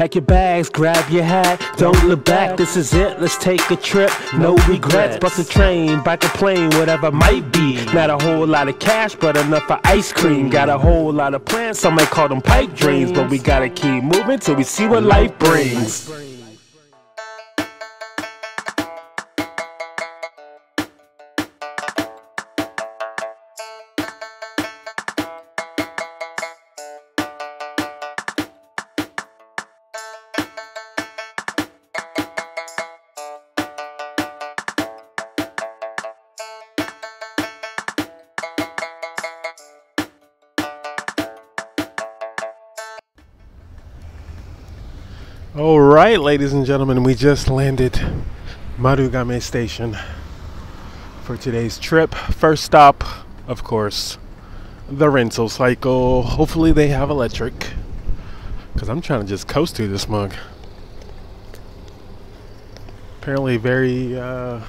Pack your bags, grab your hat, don't look back. This is it, let's take a trip. No regrets, bust a train, bike a plane, whatever might be. Not a whole lot of cash, but enough for ice cream. Got a whole lot of plans, some might call them pipe dreams. But we gotta keep moving till we see what life brings. All right, ladies and gentlemen, we just landed Marugame Station for today's trip. First stop, of course, the rental cycle. Hopefully, they have electric because I'm trying to just coast through this mug. Apparently, very uh,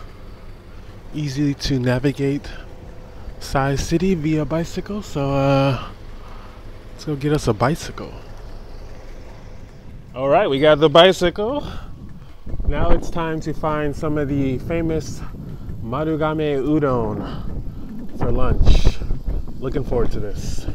easy to navigate size city via bicycle. So, uh, let's go get us a bicycle. All right, we got the bicycle. Now it's time to find some of the famous Marugame udon for lunch. Looking forward to this.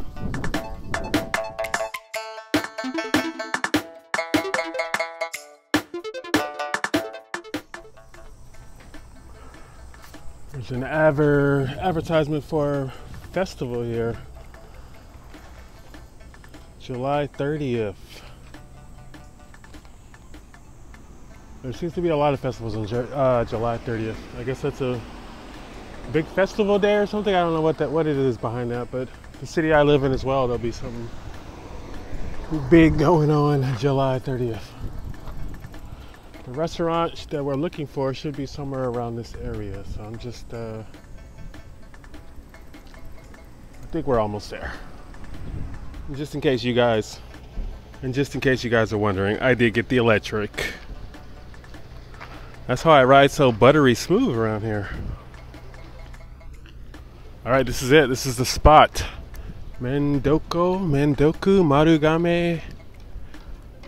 There's an adver- advertisement for festival here. July 30th. There seems to be a lot of festivals on uh, July 30th. I guess that's a big festival day or something. I don't know what that what it is behind that, but the city I live in as well, there'll be something big going on July 30th. The restaurant that we're looking for should be somewhere around this area, so I'm just uh, I think we're almost there. And just in case you guys and just in case you guys are wondering, I did get the electric. That's how I ride so buttery smooth around here. All right, this is it. This is the spot. Mendoko, Mendoku, Marugame.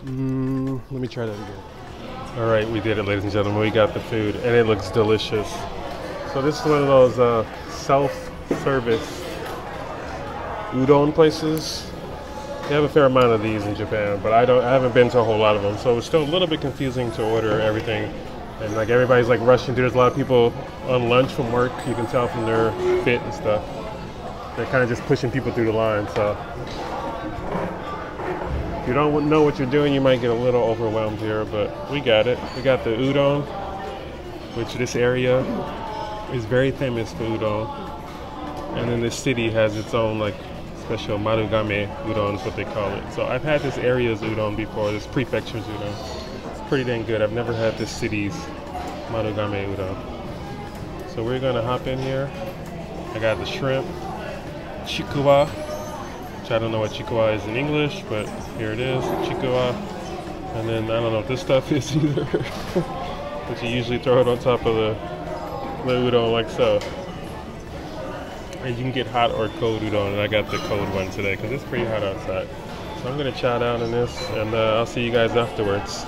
Mm, let me try that again. All right, we did it, ladies and gentlemen. We got the food, and it looks delicious. So this is one of those uh, self-service udon places. They have a fair amount of these in Japan, but I don't. I haven't been to a whole lot of them, so it's still a little bit confusing to order everything and like everybody's like rushing through. There's a lot of people on lunch from work. You can tell from their fit and stuff. They're kind of just pushing people through the line. So if you don't know what you're doing, you might get a little overwhelmed here. But we got it. We got the udon, which this area is very famous for udon. And then this city has its own like special marugame udon is what they call it. So I've had this area's udon before, this prefecture's udon pretty dang good. I've never had this city's Marugame udon. So we're gonna hop in here. I got the shrimp, chikuwa, which I don't know what chikuwa is in English, but here it is, chikuwa. And then I don't know what this stuff is either. but you usually throw it on top of the, the udon like so. And you can get hot or cold udon, and I got the cold one today because it's pretty hot outside. So I'm gonna chow down in this, and uh, I'll see you guys afterwards.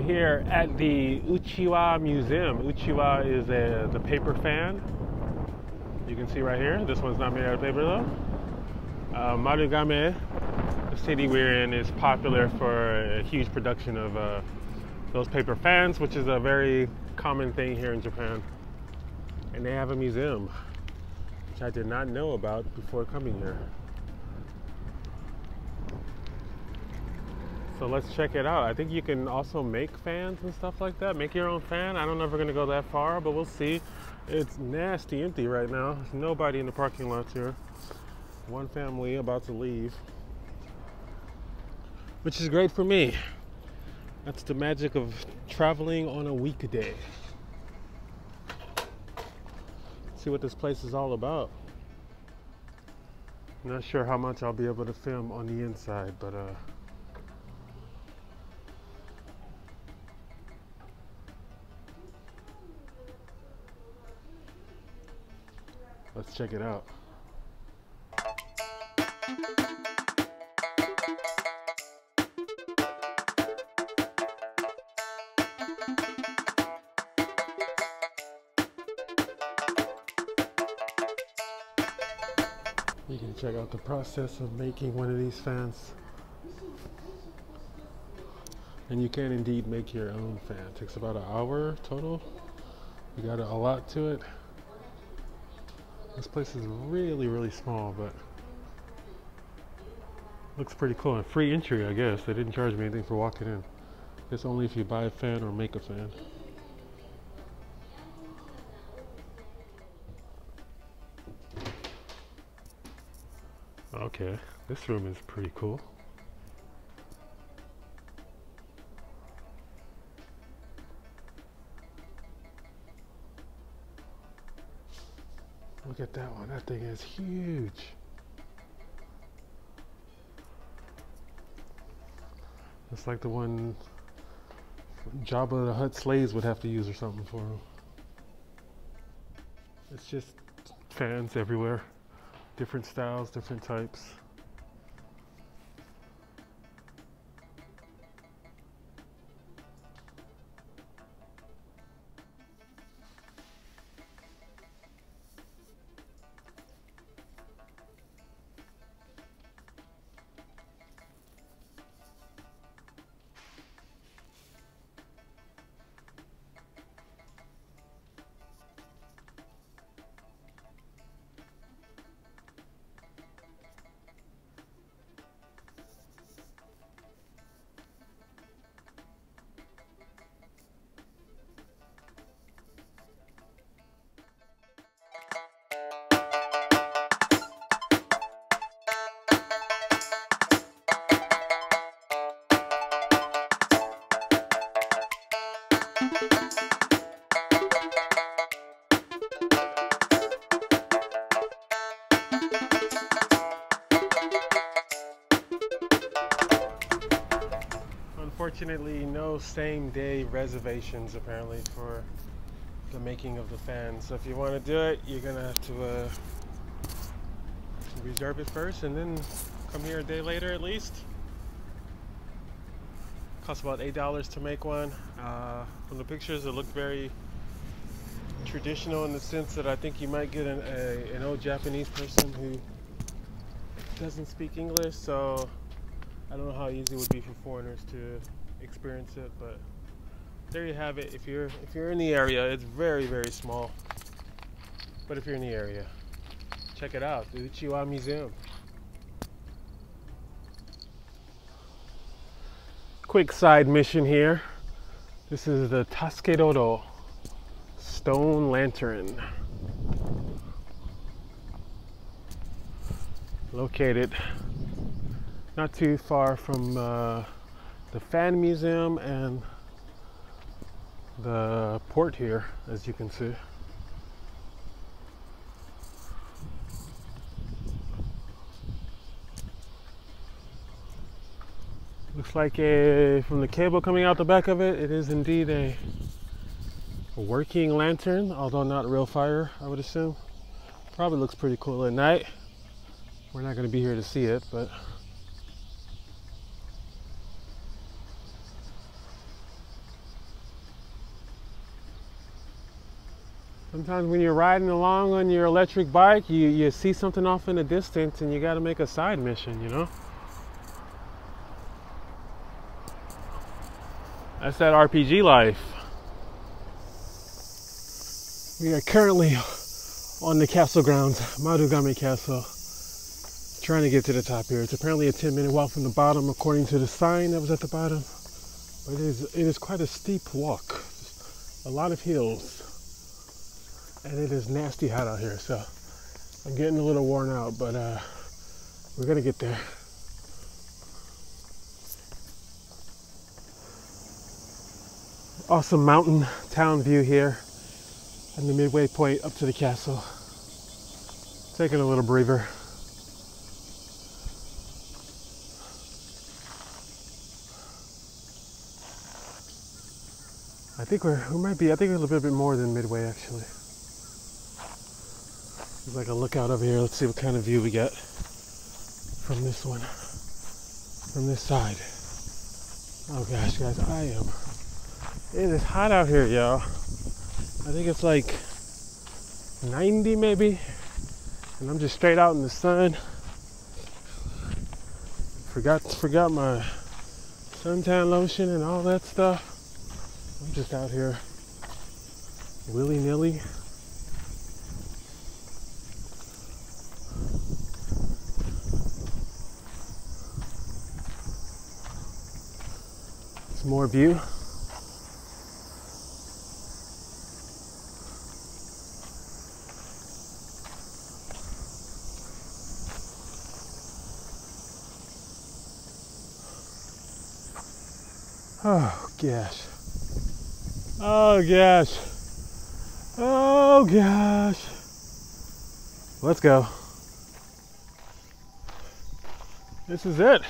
We are here at the Uchiwa Museum. Uchiwa is a, the paper fan. You can see right here. This one's not made out of paper though. Uh, Marugame, the city we're in, is popular for a huge production of uh, those paper fans, which is a very common thing here in Japan. And they have a museum, which I did not know about before coming here. So let's check it out. I think you can also make fans and stuff like that. Make your own fan. I don't know if we're gonna go that far, but we'll see. It's nasty empty right now. There's nobody in the parking lot here. One family about to leave, which is great for me. That's the magic of traveling on a weekday. See what this place is all about. Not sure how much I'll be able to film on the inside, but uh, let's check it out. You can check out the process of making one of these fans. And you can indeed make your own fan. It takes about an hour total. You got a lot to it. This place is really, really small, but looks pretty cool. And free entry, I guess. They didn't charge me anything for walking in. It's only if you buy a fan or make a fan. Okay, this room is pretty cool. Look at that one. That thing is huge. It's like the one Jabba the Hutt slaves would have to use or something for. It's just fans everywhere. Different styles, different types. Unfortunately, no same day reservations apparently for the making of the fan. So if you want to do it, you're gonna have to uh, reserve it first and then come here a day later at least. Costs about eight dollars to make one. Uh, from the pictures, it looked very traditional in the sense that I think you might get an, a, an old Japanese person who doesn't speak English. So I don't know how easy it would be for foreigners to experience it, but there you have it. If you're if you're in the area, it's very very small. But if you're in the area, check it out, the Uchiwa Museum. Quick side mission here. This is the Tasukerodo stone lantern. Located not too far from uh, the Fan Museum and the port here, as you can see. Looks like a, from the cable coming out the back of it, it is indeed a, working lantern, although not real fire, I would assume. Probably looks pretty cool at night. We're not going to be here to see it, but Sometimes when you're riding along on your electric bike, you, you see something off in the distance and you got to make a side mission, you know? That's that RPG life. We are currently on the castle grounds, Marugame Castle, trying to get to the top here. It's apparently a 10 minute walk from the bottom according to the sign that was at the bottom. But it is, it is quite a steep walk, a lot of hills and it is nasty hot out here. So I'm getting a little worn out, but uh, we're gonna get there. Awesome mountain town view here and the midway point up to the castle. Taking a little breather. I think we're, we might be, I think we're a little bit more than midway actually. There's like a lookout over here. Let's see what kind of view we get from this one, from this side. Oh gosh, guys, I am. It is hot out here, y'all. I think it's like 90 maybe, and I'm just straight out in the sun. Forgot forgot my suntan lotion and all that stuff. I'm just out here willy nilly. Some more view. Oh gosh. Oh gosh. Oh gosh. Let's go. This is it.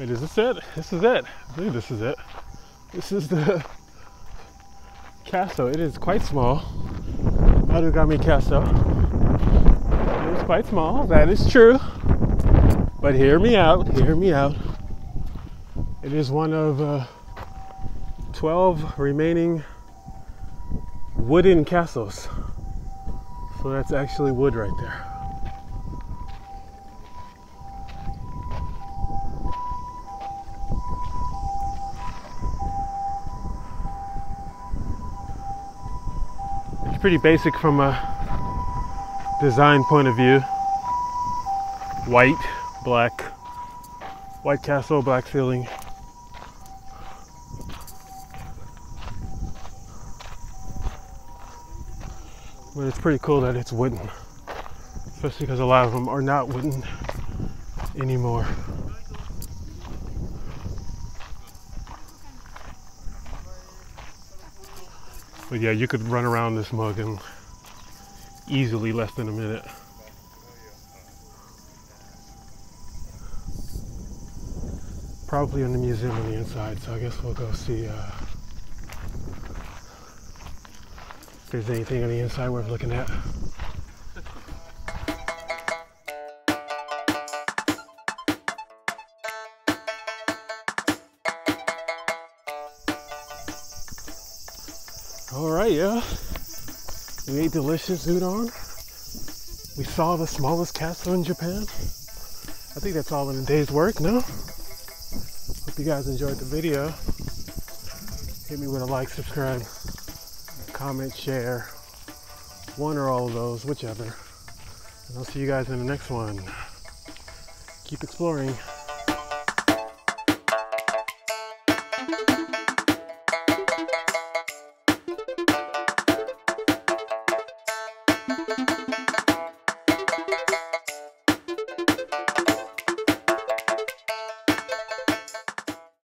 Wait, is this it? This is it. I believe this is it. This is the castle. It is quite small. Marugame Castle. It is quite small. That is true. But hear me out. Hear me out. It is one of uh, 12 remaining wooden castles. So that's actually wood right there. Pretty basic from a design point of view. White, black, white castle, black ceiling. But it's pretty cool that it's wooden, especially because a lot of them are not wooden anymore. But yeah, you could run around this mug in easily less than a minute. Probably in the museum on the inside, so I guess we'll go see uh, if there's anything on the inside worth looking at. All right, yeah. We ate delicious udon. We saw the smallest castle in Japan. I think that's all in a day's work, no? Hope you guys enjoyed the video. Hit me with a like, subscribe, comment, share. One or all of those, whichever. And I'll see you guys in the next one. Keep exploring.